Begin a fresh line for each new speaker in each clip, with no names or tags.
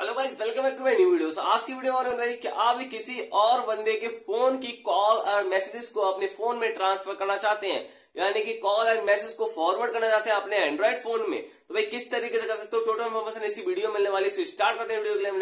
Hello guys welcome back to my new video आज की video और रही कि आप भी किसी और बंदे के फ़ोन की कॉल और मैसेजेस को अपने फ़ोन में ट्रांसफ़र करना चाहते हैं। यानी कि कॉल एंड मैसेज को फॉरवर्ड करना चाहते हैं अपने एंड्रॉइड फ़ोन में। तो भाई, किस तरीके से कर सकते हो? टोटल इन्फॉर्मेशन इसी वीडियो मिलने वाली स्टार्ट करते हैं वीडियो के लिए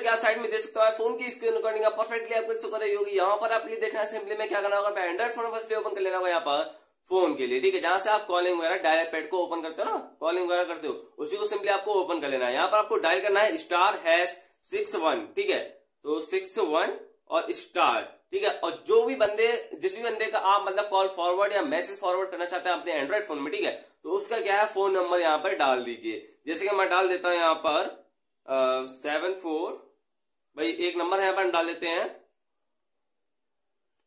वेरी गुड साइड में देख सकते हो? फ़ोन की स्क्रीन रिकॉर्डिंग आप परफेक्टली आपको शो कर रही होगी। यहाँ पर आपके लिए देखना सिंपली में क्या करना होगा एंड्रॉइड फ़ोन फ़र्स्ट ओपन कर लेना होगा यहाँ पर फ़ोन के लिए, ठीक है? जहाँ से आप कॉलिंग वगैरह डायल पैड को ओपन करते हो ना? कॉलिंग वगैरह करते हो, उसी को सिंपली आपको ओपन कर लेना है। यहाँ पर आपको डायल करना है स्टार हैश सिक्स वन ठीक है? तो सिक्स वन और स्टार ठीक है? और जो भी बंदे, जिस भी बंदे का आप मतलब कॉल फॉरवर्ड या मैसेज फॉरवर्ड करना चाहते हैं अपने एंड्रॉइड फ़ोन में, ठीक है? तो उसका क्या है? फ़ोन नंबर यहाँ पर डाल दीजिए। जैसे कि मैं डाल देता हूँ यहाँ पर सेवन फोर भाई, एक नंबर यहाँ पर डाल देते हैं।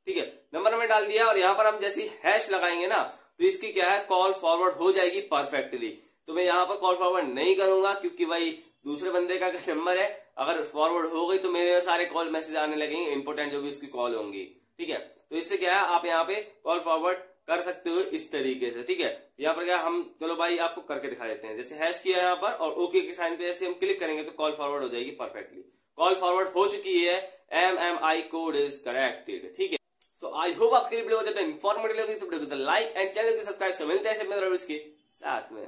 ठीक है, नंबर हमें डाल दिया और यहाँ पर हम जैसी हैश लगाएँगे ना तो इसकी क्या है कॉल फॉरवर्ड हो जाएगी परफेक्टली तो मैं यहाँ पर कॉल फॉरवर्ड नहीं करूँगा, क्योंकि भाई, दूसरे बंदे का नंबर है, अगर फॉरवर्ड हो गई तो मेरे सारे कॉल मैसेज आने लगेंगे इंपोर्टेंट जो भी उसकी कॉल होंगी। ठीक है तो इससे क्या है, आप यहाँ पे कॉल फॉरवर्ड कर सकते हो इस तरीके से। ठीक है, यहाँ पर क्या हम, चलो भाई, आपको करके दिखा देते हैं। जैसे हैश किया यहाँ पर, और ओके के साइन पे जैसे हम क्लिक करेंगे तो कॉल फॉरवर्ड हो जाएगी परफेक्टली कॉल फॉरवर्ड हो चुकी है। M M I code is corrected ठीक है। सो आई होप आपके लिए वीडियो इन्फॉर्मेटिव लगी तो वीडियो लाइक एंड चैनल के सब्सक्राइब से मिलते हैं साथ में।